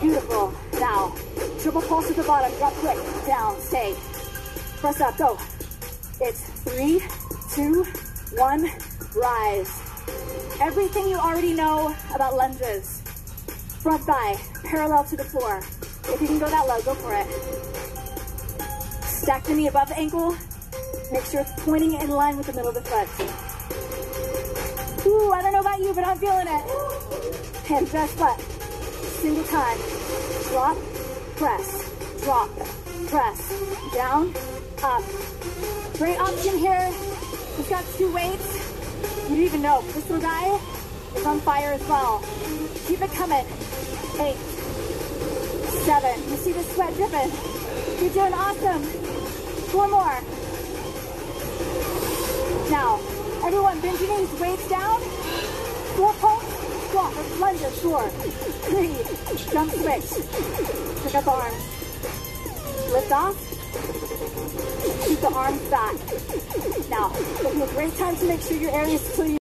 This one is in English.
Beautiful. Now, triple pulse at the bottom. Drop quick. Down. Stay. Press up. Go. It's three, two, one. Rise. Everything you already know about lunges. Front thigh parallel to the floor. If you can go that low, go for it. Stack the knee above the ankle. Make sure it's pointing in line with the middle of the foot. Ooh, I don't know about you, but I'm feeling it. Hand just flat. Single time. Drop, press, drop, press. Down, up. Great option here. We've got two weights. You didn't even know. This little guy is on fire as well. Keep it coming. Eight, seven. You see the sweat dripping. You're doing awesome. Four more. Now, everyone bend your knees, weights down. Four pulse, squat, lunges, four, three, jump switch. Pick up the arms. Lift off. Keep the arms back. Now, it'll a great time to make sure your area is clear.